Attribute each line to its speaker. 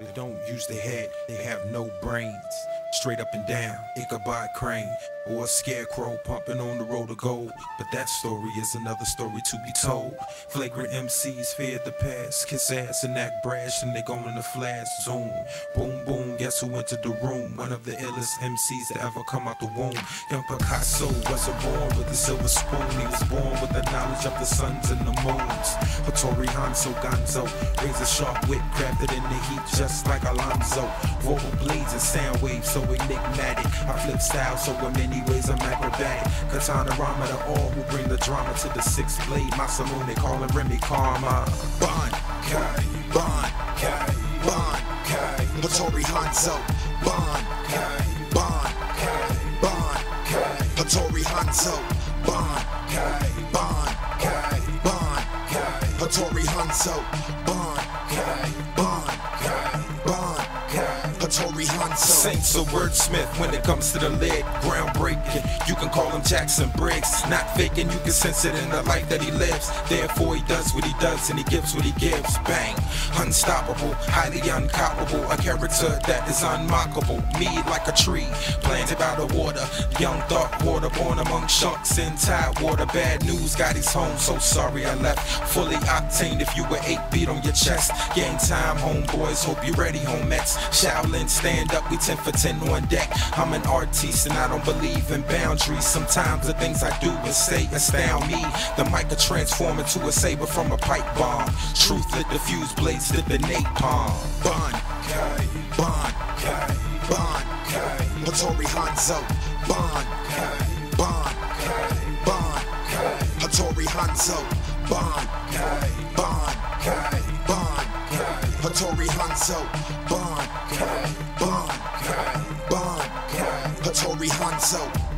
Speaker 1: They don't use their head, they have no brains. Straight up and down, Ichabod Crane, or a scarecrow pumping on the road to gold. But that story is another story to be told. Flagrant MCs fear the past, kiss ass and act brash, and they going in the flash. Zoom, boom, boom, guess who entered the room? One of the illest MCs to ever come out the womb. Young Picasso wasn't born with a silver spoon, he was born with the knowledge of the suns and the moons. Hattori Hanzo Gonzo, razor sharp wit crafted in the heat just like Alonzo. Vocal blades and sound waves so enigmatic. I flip style so in many ways I'm acrobatic. Katana Rama to all who bring the drama to the sixth blade. Masamune calling Remy Karma.
Speaker 2: Bon Kai, Bon Kai, Bon Kai, Hattori Hanzo, Bon Kai, Bon Kai, Bon Kai, Hattori Hanzo, Bon Kai, Bon Kai, Bon Kai, Hattori Hanzo, Bon Kai, Hattori Hanzo.
Speaker 1: Saints a wordsmith when it comes to the lid. Groundbreaking. You can call him Jackson Briggs. Not faking, you can sense it in the life that he lives. Therefore, he does what he does and he gives what he gives. Bang. Unstoppable, highly uncountable. A character that is unmockable. Me like a tree planted by the water. Young dark water born among sharks in tide water. Bad news got his home. So sorry I left. Fully octane if you were eight beat on your chest. Game time, homeboys. Hope you ready, homeettes. Shaolin, stand up. We 10 for 10 on deck. I'm an artiste and I don't believe in boundaries. Sometimes the things I do and say astound me. The mic will transform into a saber from a pipe bomb. Truth that diffuse blades to the napalm.
Speaker 2: Bon Kai, Bon Kai, Bon Kai, Hattori Hanzo, Bon Kai, Bon Kai, Bon Kai, Hattori Hanzo, Bon Kai, Bon Kai, Bon Kai, Hattori Hanzo, Bon Bon Kai, Hattori Hanzo.